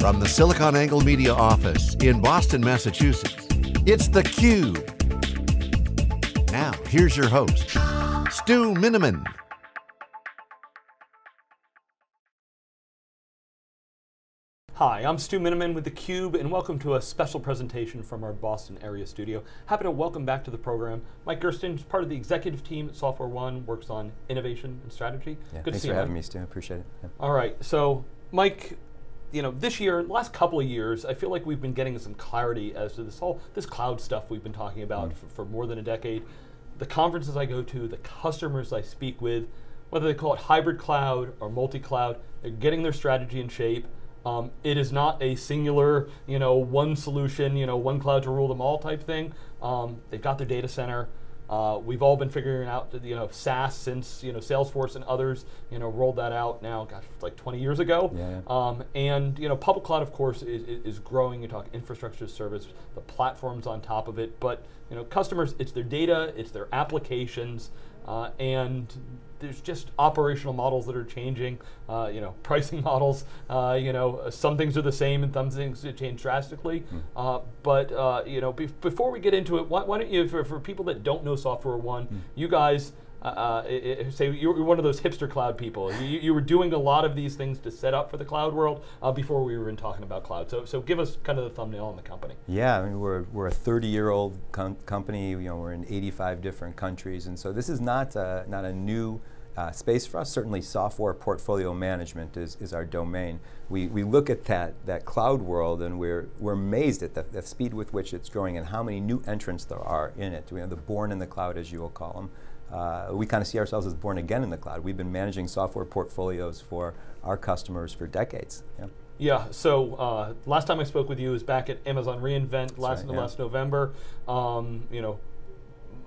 From the SiliconANGLE Media office in Boston, Massachusetts, it's theCUBE. Now, here's your host, Stu Miniman. Hi, I'm Stu Miniman with theCUBE and welcome to a special presentation from our Boston area studio. Happy to welcome back to the program Mike Gersten, who's part of the executive team at Software One, works on innovation and strategy. Yeah, Good thanks to see you. Thanks for having Mike. me, Stu. I appreciate it. Yeah. All right, so Mike, you know, this year, last couple of years, I feel like we've been getting some clarity as to this whole this cloud stuff we've been talking about for, for more than a decade. The conferences I go to, the customers I speak with, whether they call it hybrid cloud or multi-cloud, they're getting their strategy in shape. Um, it is not a singular, you know, one solution, you know, one cloud to rule them all type thing. Um, they've got their data center. Uh, we've all been figuring out, you know, SaaS since you know Salesforce and others, you know, rolled that out now, gosh, like 20 years ago. Yeah. Um, and you know, public cloud, of course, is, is, is growing. You talk infrastructure as service, the platforms on top of it. But you know, customers, it's their data, it's their applications, uh, and there's just operational models that are changing. Uh, you know, pricing models. Uh, you know, some things are the same, and some things change drastically. Uh, but uh, you know, bef- before we get into it, why, why don't you, for, for people that don't know Software One, you guys. Uh, uh, say you're one of those hipster cloud people. You, you were doing a lot of these things to set up for the cloud world uh, before we were even talking about cloud. So, so give us kind of the thumbnail on the company. Yeah, I mean, we're, we're a 30-year-old com company. You know, we're in 85 different countries, and so this is not a, not a new uh, space for us. Certainly, software portfolio management is, is our domain. We, we look at that, that cloud world, and we're, we're amazed at the, the speed with which it's growing and how many new entrants there are in it. We have the born in the cloud, as you will call them. Uh, we kind of see ourselves as born again in the cloud. We've been managing software portfolios for our customers for decades. Yeah. Yeah. So uh, last time I spoke with you was back at Amazon reInvent last right, yeah. last November. Um, you know,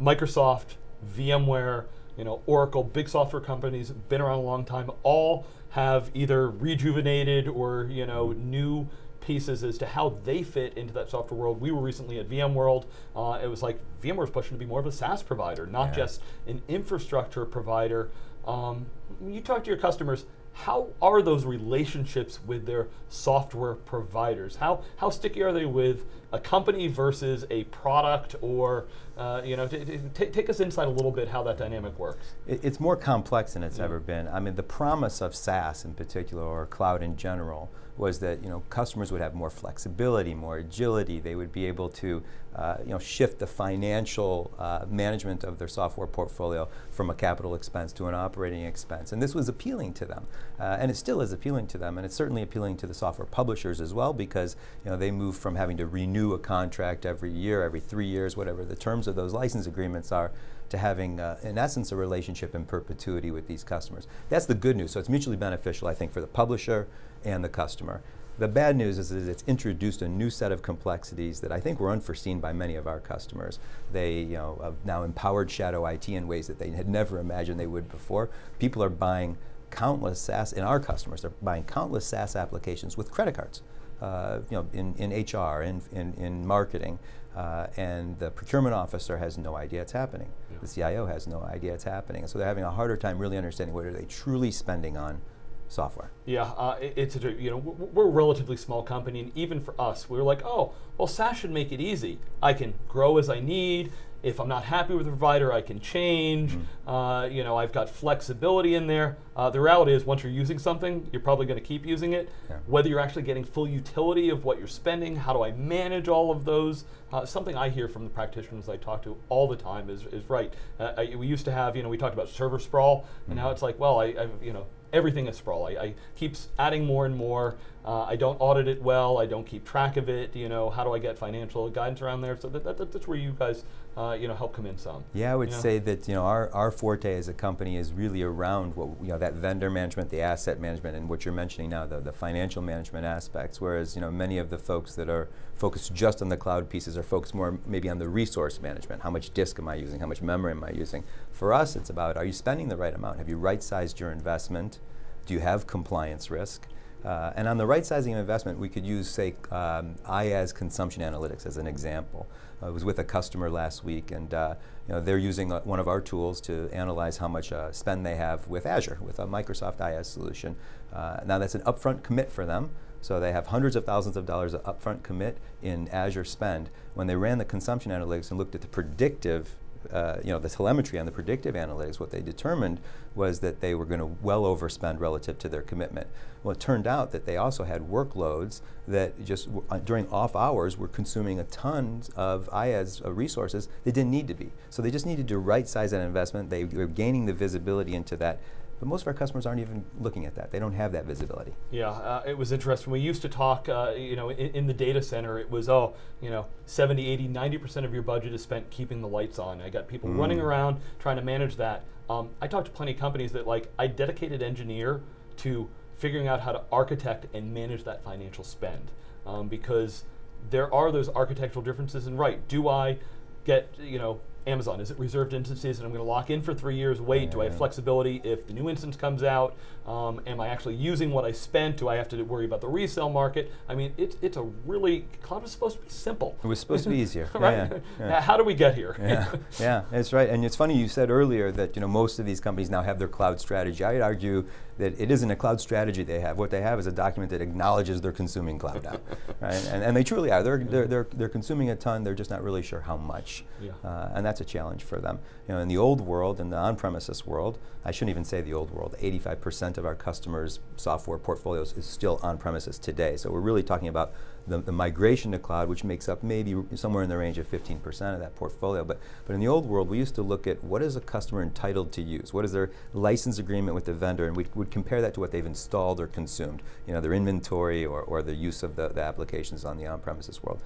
Microsoft, VMware, you know, Oracle, big software companies, been around a long time. All have either rejuvenated or you know new pieces as to how they fit into that software world. We were recently at VMworld. Uh, it was like VMware's pushing to be more of a SaaS provider, not Yeah. just an infrastructure provider. Um, when you talk to your customers, how are those relationships with their software providers? How how sticky are they with a company versus a product, or uh, you know, take us inside a little bit how that dynamic works. It, it's more complex than it's ever been. I mean, the promise of SaaS in particular, or cloud in general, was that you know customers would have more flexibility, more agility. They would be able to uh, you know shift the financial uh, management of their software portfolio from a capital expense to an operating expense, and this was appealing to them, uh, and it still is appealing to them, and it's certainly appealing to the software publishers as well because you know they move from having to renew a contract every year, every three years, whatever the terms of those license agreements are, to having, uh, in essence, a relationship in perpetuity with these customers. That's the good news. So it's mutually beneficial, I think, for the publisher and the customer. The bad news is that it's introduced a new set of complexities that I think were unforeseen by many of our customers. They you know, have now empowered shadow IT in ways that they had never imagined they would before. People are buying countless SaaS, in our customers, they're buying countless SaaS applications with credit cards. Uh, you know, in, in HR, in, in, in marketing, uh, and the procurement officer has no idea it's happening. The CIO has no idea it's happening. And so they're having a harder time really understanding what are they truly spending on software. Yeah, uh, it- it's a, you know we're a relatively small company, and even for us, we were like, oh, well, SaaS should make it easy. I can grow as I need. If I'm not happy with the provider, I can change. Uh, you know, I've got flexibility in there. Uh, the reality is, once you're using something, you're probably going to keep using it. Yeah. Whether you're actually getting full utility of what you're spending, how do I manage all of those? Uh, something I hear from the practitioners I talk to all the time is, is right. Uh, I, we used to have, you know, we talked about server sprawl, and now it's like, well, I, I you know, everything is sprawl. I, I keep adding more and more. Uh, I don't audit it well. I don't keep track of it. You know, how do I get financial guidance around there? So that, that, that's where you guys, uh, you know, help come in some. Yeah, I would you know? say that you know our, our forte as a company is really around what you know that vendor management, the asset management, and what you're mentioning now, the, the financial management aspects. Whereas you know many of the folks that are focused just on the cloud pieces are focused more maybe on the resource management. How much disk am I using? How much memory am I using? For us, it's about are you spending the right amount? Have you right-sized your investment? Do you have compliance risk? Uh, and on the right sizing of investment, we could use, say, um, IaaS consumption analytics as an example. I was with a customer last week, and uh, you know, they're using uh, one of our tools to analyze how much uh, spend they have with Azure, with a Microsoft IaaS solution. Uh, now, that's an upfront commit for them, So they have hundreds of thousands of dollars of upfront commit in Azure spend. When they ran the consumption analytics and looked at the predictive uh, you know, the telemetry on the predictive analytics, what they determined was that they were going to well overspend relative to their commitment. Well, it turned out that they also had workloads that just uh, during off hours were consuming a ton of IaaS uh, resources they didn't need to be. So they just needed to right size that investment. They were gaining the visibility into that but most of our customers aren't even looking at that. They don't have that visibility. Yeah, uh, it was interesting. We used to talk, uh, you know, in, in, the data center, it was, oh, you know, 70, 80, 90% of your budget is spent keeping the lights on. I got people mm. running around trying to manage that. Um, I talked to plenty of companies that, like, I dedicated engineer to figuring out how to architect and manage that financial spend um, because there are those architectural differences. And right, do I get, you know, Amazon? Is it reserved instances and I'm going to lock in for three years? Wait, yeah. do I have flexibility if the new instance comes out? Um, am I actually using what I spent? Do I have to worry about the resale market? I mean, it's it's a really cloud was supposed to be simple. It was supposed to be easier, right? Yeah, yeah. How do we get here? Yeah, yeah, that's right. And it's funny you said earlier that you know most of these companies now have their cloud strategy. I'd argue that it isn't a cloud strategy they have. What they have is a document that acknowledges they're consuming cloud now, right? And, and they truly are. They're, they're, they're, they're consuming a ton. They're just not really sure how much, yeah. uh, and that's a challenge for them. You know, in the old world, in the on-premises world, I shouldn't even say the old world. 85% of our customers' software portfolios is still on-premises today. So we're really talking about the, the, migration to cloud, which makes up maybe somewhere in the range of 15% of that portfolio. But, but in the old world, we used to look at what is a customer entitled to use? What is their license agreement with the vendor? And we would compare that to what they've installed or consumed, you know, their inventory or, or the use of the, the applications on the on-premises world.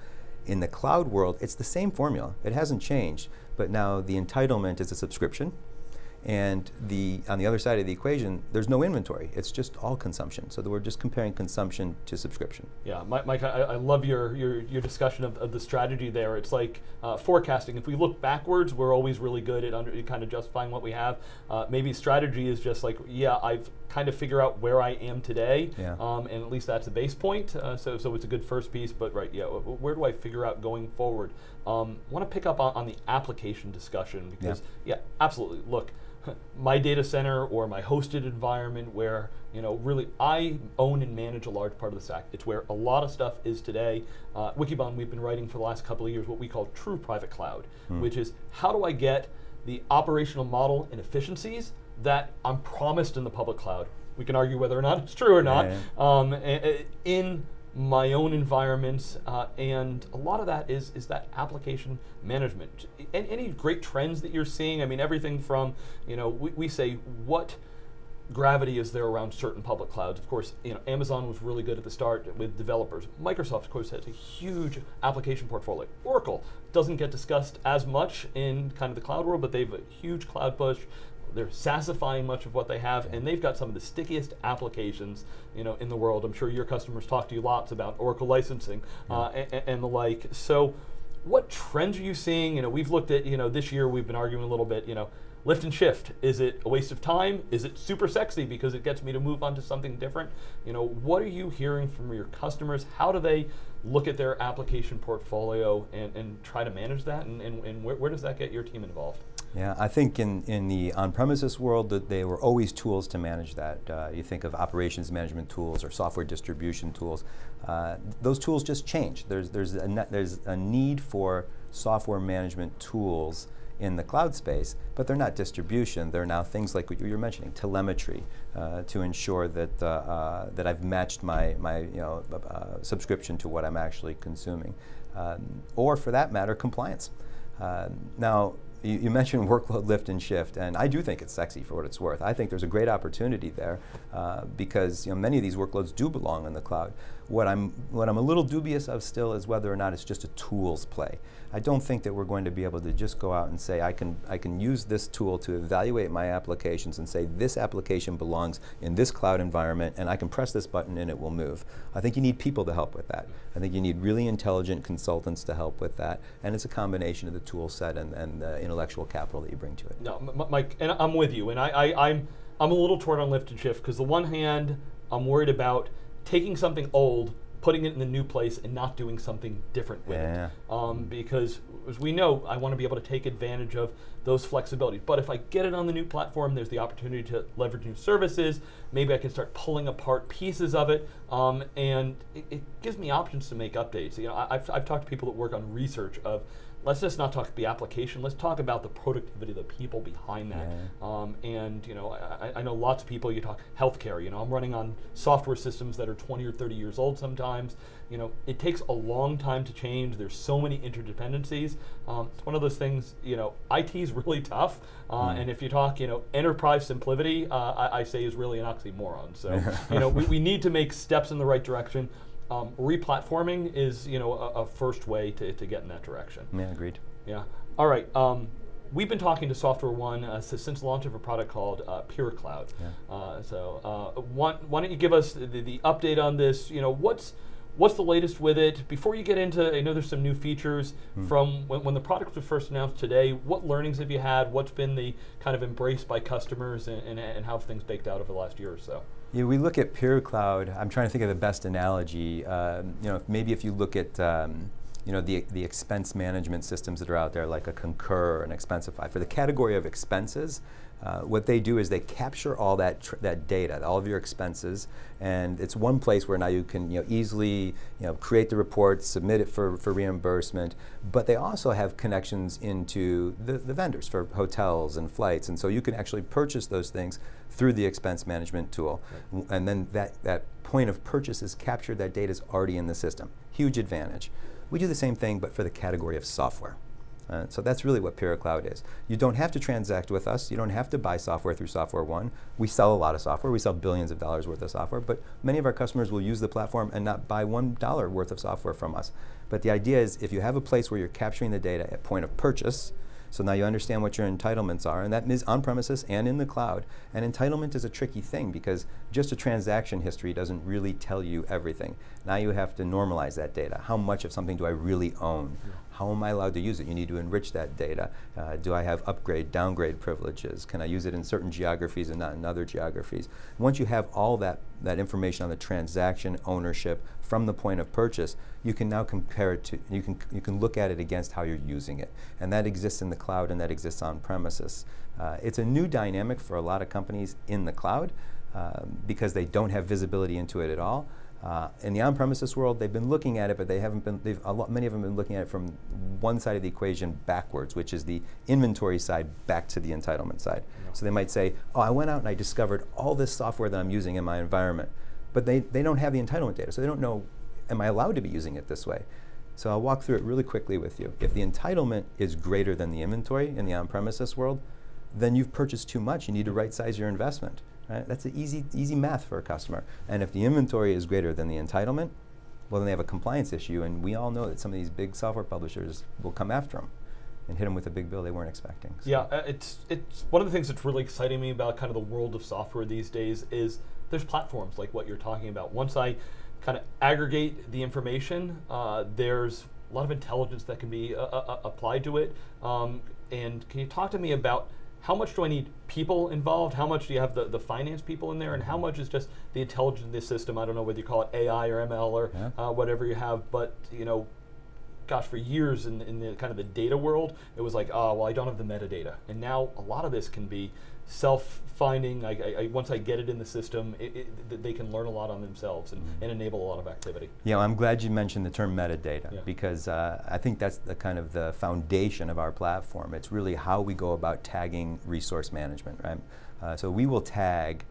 In the cloud world, it's the same formula. It hasn't changed, but now the entitlement is a subscription, and the, on the other side of the equation, there's no inventory. It's just all consumption. So we're just comparing consumption to subscription. Yeah, Mike, I, I love your, your, your discussion of, of, the strategy there. It's like uh, forecasting. If we look backwards, we're always really good at under, kind of justifying what we have. Uh, maybe strategy is just like, yeah, I've kind of figure out where I am today, yeah. um, and at least that's a base point. Uh, so, so it's a good first piece. But right, yeah, where do I figure out going forward? Um, Want to pick up on, on, the application discussion because yeah, yeah absolutely. Look my data center or my hosted environment where you know really I own and manage a large part of the stack. It's where a lot of stuff is today. Uh, Wikibon we've been writing for the last couple of years what we call true private cloud, hmm. which is how do I get the operational model and efficiencies that I'm promised in the public cloud. We can argue whether or not it's true or not. Yeah. Um, in my own environment, uh, and a lot of that is is that application management. Any, any, great trends that you're seeing? I mean, everything from you know we, we say what gravity is there around certain public clouds. Of course, you know Amazon was really good at the start with developers. Microsoft, of course, has a huge application portfolio. Oracle doesn't get discussed as much in kind of the cloud world, but they have a huge cloud push they're SaaSifying much of what they have, and they've got some of the stickiest applications, you know, in the world. I'm sure your customers talk to you lots about Oracle licensing yeah. uh, and, and, the like. So, what trends are you seeing? You know, we've looked at, you know, this year we've been arguing a little bit, you know, lift and shift. Is it a waste of time? Is it super sexy because it gets me to move on to something different? You know, what are you hearing from your customers? How do they look at their application portfolio and, and try to manage that? And, and, and where, where does that get your team involved? Yeah, I think in, in the on-premises world that they were always tools to manage that. Uh, you think of operations management tools or software distribution tools. Uh, those tools just change. There's, there's, a there's a need for software management tools in the cloud space, but they're not distribution. They're now things like what you were mentioning, telemetry, uh, to ensure that uh, uh, that I've matched my my you know uh, subscription to what I'm actually consuming, um, or for that matter, compliance. Uh, now, you, you, mentioned workload lift and shift, and I do think it's sexy for what it's worth. I think there's a great opportunity there uh, because you know, many of these workloads do belong in the cloud. What I'm, what I'm a little dubious of still is whether or not it's just a tools play. I don't think that we're going to be able to just go out and say, I can, I can use this tool to evaluate my applications and say, this application belongs in this cloud environment, and I can press this button and it will move. I think you need people to help with that. I think you need really intelligent consultants to help with that, and it's a combination of the tool set and, and the intellectual capital that you bring to it. No, Mike, and I'm with you, and I, I, I'm, I'm a little torn on lift and shift, because the one hand, I'm worried about taking something old, putting it in the new place, and not doing something different with yeah. it. Um, because as we know, I want to be able to take advantage of those flexibilities. But if I get it on the new platform, there's the opportunity to leverage new services. Maybe I can start pulling apart pieces of it. Um, and it, it, gives me options to make updates. You know, I, have I've talked to people that work on research of let's just not talk the application. Let's talk about the productivity, of the people behind that. Yeah. Um, and you know, I, I, know lots of people. You talk healthcare. You know, I'm running on software systems that are 20 or 30 years old. Sometimes, you know, it takes a long time to change. There's so many interdependencies. Um, it's one of those things. You know, IT is really tough. Uh, mm. And if you talk, you know, enterprise simplicity, uh, I, I, say is really an oxymoron. So, you know, we, we need to make steps in the right direction. Um, replatforming is, you know, a, a, first way to, to get in that direction. Yeah, agreed. Yeah. All right. Um, we've been talking to SoftwareOne uh, since the launch of a product called uh, PureCloud. Yeah. Uh, so, uh, why, why don't you give us the, the, update on this? You know, what's what's the latest with it? Before you get into, I know there's some new features mm. from when, when, the product was first announced today. What learnings have you had? What's been the kind of embraced by customers, and, and, and how have things baked out over the last year or so? Yeah, we look at PureCloud. I'm trying to think of the best analogy. Um, you know, maybe if you look at um, you know the the expense management systems that are out there, like a Concur and Expensify, for the category of expenses, uh, what they do is they capture all that that data, all of your expenses, and it's one place where now you can you know easily you know create the report, submit it for, for reimbursement. But they also have connections into the, the vendors for hotels and flights, and so you can actually purchase those things through the expense management tool, right. and then that that point of purchase is captured. That data is already in the system. Huge advantage. We do the same thing, but for the category of software. Uh, so that's really what PureCloud is. You don't have to transact with us. You don't have to buy software through Software One. We sell a lot of software. We sell billions of dollars worth of software, but many of our customers will use the platform and not buy one dollar worth of software from us. But the idea is if you have a place where you're capturing the data at point of purchase, so now you understand what your entitlements are, and that is on premises and in the cloud. And entitlement is a tricky thing because just a transaction history doesn't really tell you everything. Now you have to normalize that data. How much of something do I really own? How am I allowed to use it? You need to enrich that data. Uh, do I have upgrade, downgrade privileges? Can I use it in certain geographies and not in other geographies? Once you have all that, that information on the transaction ownership from the point of purchase, you can now compare it to, you can, you can look at it against how you're using it. And that exists in the cloud and that exists on premises. Uh, it's a new dynamic for a lot of companies in the cloud um, because they don't have visibility into it at all. Uh, in the on-premises world, they've been looking at it, but they haven't been. They've a lot, many of them have been looking at it from one side of the equation backwards, which is the inventory side back to the entitlement side. Yeah. So they might say, "Oh, I went out and I discovered all this software that I'm using in my environment," but they they don't have the entitlement data, so they don't know, "Am I allowed to be using it this way?" So I'll walk through it really quickly with you. If the entitlement is greater than the inventory in the on-premises world, then you've purchased too much. You need to right-size your investment. Right? That's an easy, easy math for a customer. And if the inventory is greater than the entitlement, well, then they have a compliance issue. And we all know that some of these big software publishers will come after them and hit them with a big bill they weren't expecting. So. Yeah, uh, it's it's one of the things that's really exciting me about kind of the world of software these days is there's platforms like what you're talking about. Once I kind of aggregate the information, uh, there's a lot of intelligence that can be uh, uh, uh applied to it. Um, and can you talk to me about how much do I need people involved? How much do you have the, the finance people in there? And how much is just the intelligence in this system? I don't know whether you call it AI or ML or yeah. uh, whatever you have, but you know, gosh, for years in, in the kind of the data world, it was like, oh, well, I don't have the metadata. And now a lot of this can be self-finding. I, I, once I get it in the system, it, it, they can learn a lot on themselves and, mm-hmm. and, enable a lot of activity. Yeah, I'm glad you mentioned the term metadata yeah. because uh, I think that's the kind of the foundation of our platform. It's really how we go about tagging resource management, right? Uh, so we will tag,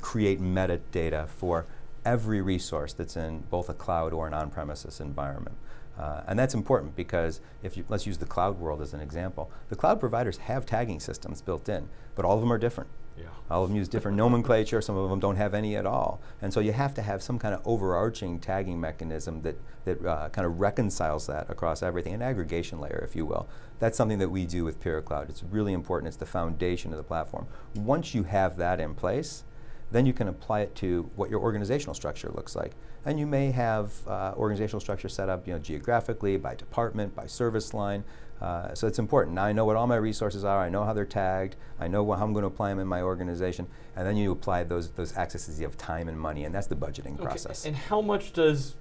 create metadata for every resource that's in both a cloud or an on-premises environment. Uh, and that's important because if you, let's use the cloud world as an example. The cloud providers have tagging systems built in, but all of them are different. Yeah. All of them use different nomenclature, some of them don't have any at all. And so you have to have some kind of overarching tagging mechanism that, that uh, kind of reconciles that across everything, an aggregation layer, if you will. That's something that we do with PureCloud. It's really important. It's the foundation of the platform. Once you have that in place, then you can apply it to what your organizational structure looks like. And you may have uh, organizational structure set up you know, geographically, by department, by service line. Uh, so it's important. Now I know what all my resources are, I know how they're tagged, I know how I'm going to apply them in my organization, and then you apply those, those accesses of time and money, and that's the budgeting okay. process. And how much does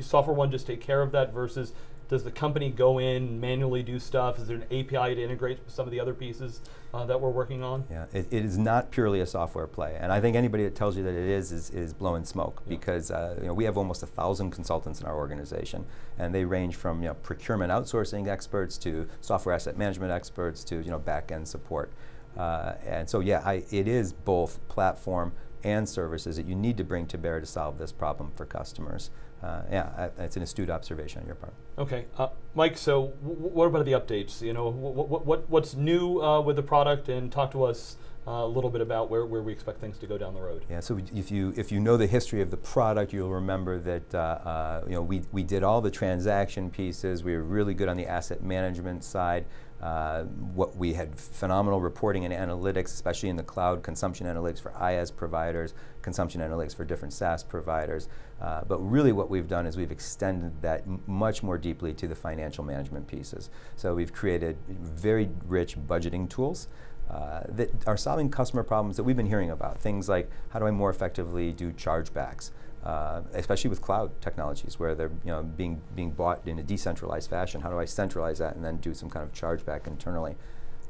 software one just take care of that versus does the company go in manually do stuff? Is there an API to integrate with some of the other pieces uh, that we're working on? Yeah, it, it is not purely a software play, and I think anybody that tells you that it is is, is blowing smoke Yeah. because uh, you know we have almost a thousand consultants in our organization, and they range from you know procurement outsourcing experts to software asset management experts to you know back end support, uh, and so yeah, I, it is both platform and services that you need to bring to bear to solve this problem for customers. Uh, yeah, it's an astute observation on your part. Okay, uh, Mike. So, w- what about the updates? You know, what, what, what's new uh, with the product, and talk to us uh, a little bit about where, where we expect things to go down the road. Yeah, so if you if you know the history of the product, you'll remember that uh, uh, you know we, we did all the transaction pieces. We were really good on the asset management side. Uh, what we had phenomenal reporting and analytics, especially in the cloud, consumption analytics for IaaS providers, consumption analytics for different SaaS providers. Uh, but really, what we've done is we've extended that much more deeply to the financial management pieces. So we've created very rich budgeting tools uh, that are solving customer problems that we've been hearing about. Things like how do I more effectively do chargebacks, uh, especially with cloud technologies where they're you know being being bought in a decentralized fashion. How do I centralize that and then do some kind of chargeback internally?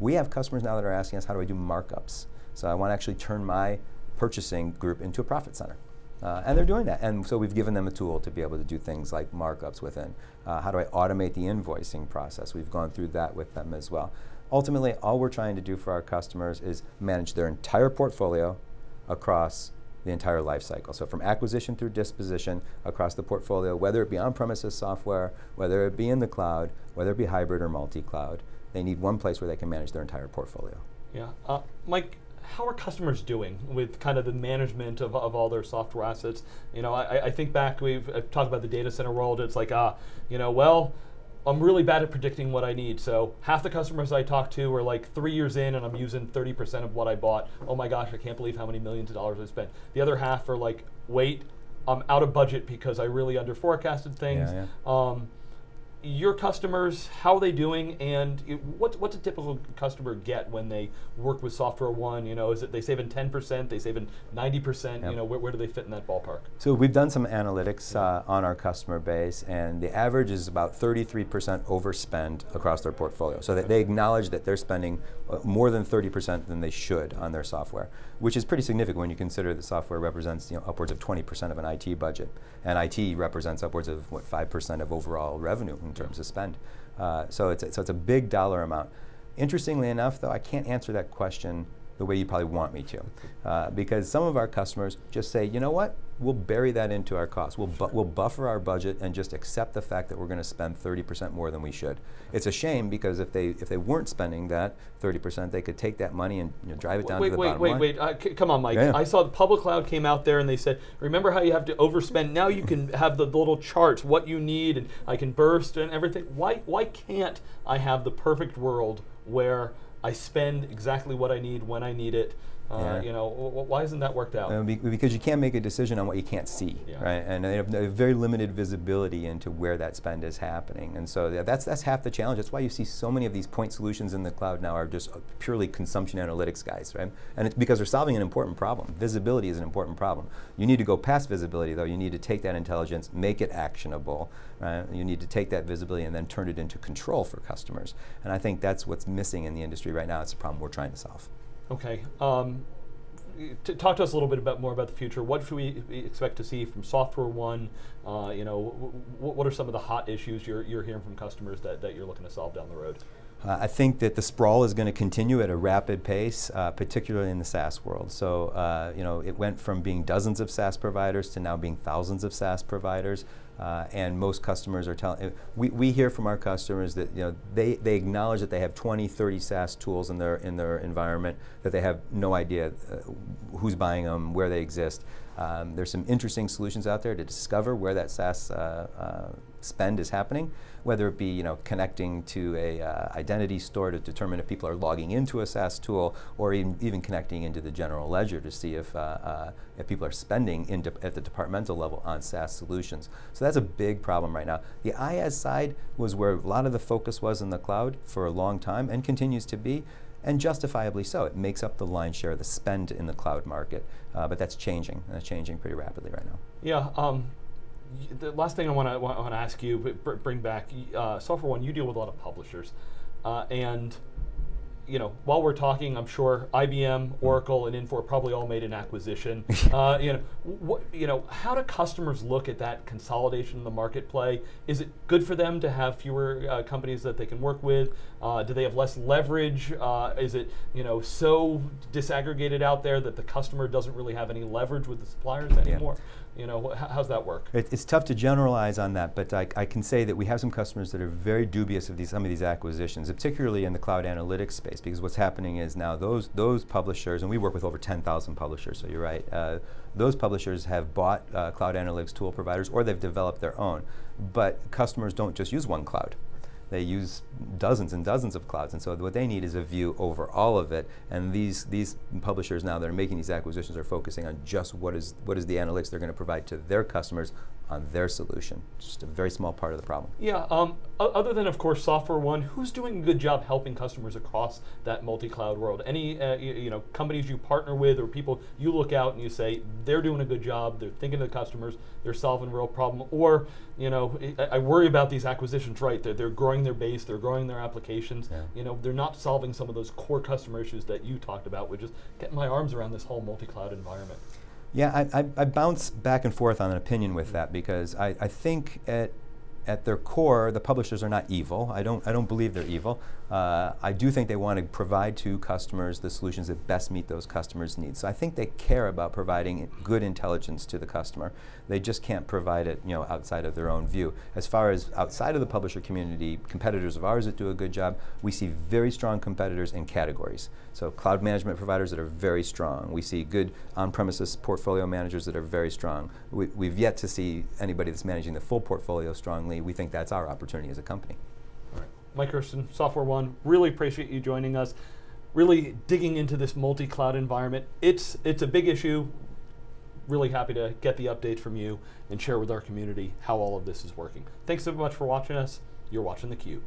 We have customers now that are asking us how do I do markups. So I want to actually turn my purchasing group into a profit center. Uh, and they're doing that. And so we've given them a tool to be able to do things like markups within. Uh, how do I automate the invoicing process? We've gone through that with them as well. Ultimately, all we're trying to do for our customers is manage their entire portfolio across the entire life cycle. So from acquisition through disposition across the portfolio, whether it be on-premises software, whether it be in the cloud, whether it be hybrid or multi-cloud, they need one place where they can manage their entire portfolio. Yeah, uh, Mike. How are customers doing with kind of the management of, of all their software assets? You know, I, I think back we've I've talked about the data center world. It's like, ah, you know, well, I'm really bad at predicting what I need. So half the customers I talk to are like three years in and I'm using 30% of what I bought. Oh my gosh, I can't believe how many millions of dollars I spent. The other half are like, wait, I'm out of budget because I really under forecasted things. Yeah, Um, your customers, how are they doing, and it, what, what's a typical customer get when they work with Software One? You know, is it they saving ten percent, they saving ninety percent? Yep. You know, where, where do they fit in that ballpark? So we've done some analytics uh, on our customer base, and the average is about 33% overspend across their portfolio. So that they acknowledge that they're spending uh, more than 30% than they should on their software, which is pretty significant when you consider that software represents you know, upwards of 20% of an IT budget, and IT represents upwards of what 5% of overall revenue terms of spend. Uh, so it's a, so it's a big dollar amount. Interestingly enough, though, I can't answer that question the way you probably want me to, uh, because some of our customers just say, you know what, we'll bury that into our costs. We'll, bu- we'll buffer our budget and just accept the fact that we're going to spend 30% more than we should. It's a shame because if they if they weren't spending that 30%, they could take that money and you know, drive it down wait, to the wait, bottom wait, line. wait, uh, c- come on, Mike. Yeah. I saw the public cloud came out there and they said, remember how you have to overspend? Now you can have the, the little charts, what you need, and I can burst and everything. Why, why can't I have the perfect world where I spend exactly what I need when I need it? Uh, Yeah. You know, why isn't that worked out? Be- because you can't make a decision on what you can't see, Yeah. right? And they have, they have very limited visibility into where that spend is happening, and so tha- that's that's half the challenge. That's why you see so many of these point solutions in the cloud now are just uh, purely consumption analytics guys, right? And it's because they're solving an important problem. Visibility is an important problem. You need to go past visibility, though. You need to take that intelligence, make it actionable. Right? You need to take that visibility and then turn it into control for customers. And I think that's what's missing in the industry right now. It's a problem we're trying to solve. Okay. Um, talk to us a little bit about more about the future. What should we expect to see from Software One? Uh, you know, what are some of the hot issues you're, you're hearing from customers that, that you're looking to solve down the road? Uh, I think that the sprawl is going to continue at a rapid pace, uh, particularly in the SaaS world. So, uh, you know, it went from being dozens of SaaS providers to now being thousands of SaaS providers. Uh, and most customers are telling, we, we hear from our customers that, you know, they, they acknowledge that they have 20, 30 SaaS tools in their, in their environment, that they have no idea uh, who's buying them, where they exist. Um, there's some interesting solutions out there to discover where that SaaS uh, uh, spend is happening, whether it be you know connecting to a uh, identity store to determine if people are logging into a SaaS tool, or even, even connecting into the general ledger to see if uh, uh, if people are spending at the departmental level on SaaS solutions. So that's a big problem right now. The IaaS side was where a lot of the focus was in the cloud for a long time and continues to be and justifiably so. It makes up the lion's share of the spend in the cloud market, uh, but that's changing. That's changing pretty rapidly right now. Yeah. Um, the last thing I want to want to ask you, br- bring back uh, SoftwareOne. You deal with a lot of publishers, uh, and you know, while we're talking, I'm sure IBM, Oracle, and Infor probably all made an acquisition. uh, you know, what, you know, how do customers look at that consolidation in the market play? Is it good for them to have fewer uh, companies that they can work with? Uh, do they have less leverage? Uh, is it you know so disaggregated out there that the customer doesn't really have any leverage with the suppliers anymore? Yeah. You know, wh how's that work? It, it's tough to generalize on that, but I, I, can say that we have some customers that are very dubious of these, some of these acquisitions, particularly in the cloud analytics space, because what's happening is now those, those publishers, and we work with over 10,000 publishers, so you're right, uh, those publishers have bought uh, cloud analytics tool providers or they've developed their own, but customers don't just use one cloud they use dozens and dozens of clouds, and so what they need is a view over all of it. And these these publishers now that are making these acquisitions are focusing on just what is what is the analytics they're going to provide to their customers on their solution. Just a very small part of the problem. Yeah. Um, other than of course Software One, who's doing a good job helping customers across that multi-cloud world? Any uh, you, know companies you partner with or people you look out and you say they're doing a good job, they're thinking of the customers, they're solving a real problem, or you know I, I worry about these acquisitions. Right, they're, they're growing their base, they're growing their applications. Yeah. You know they're not solving some of those core customer issues that you talked about, which is getting my arms around this whole multi-cloud environment. Yeah, I, I, I, bounce back and forth on an opinion with that because I, I think at at their core, the publishers are not evil. I don't, I don't believe they're evil. Uh, I do think they want to provide to customers the solutions that best meet those customers' needs. So I think they care about providing good intelligence to the customer. They just can't provide it, you know, outside of their own view. As far as outside of the publisher community, competitors of ours that do a good job, we see very strong competitors in categories. So cloud management providers that are very strong. We see good on-premises portfolio managers that are very strong. We, we've yet to see anybody that's managing the full portfolio strongly. We think that's our opportunity as a company. Mike Gersten, Software One. really appreciate you joining us. Really digging into this multi-cloud environment. It's it's a big issue. Really happy to get the updates from you and share with our community how all of this is working. Thanks so much for watching us. You're watching theCUBE.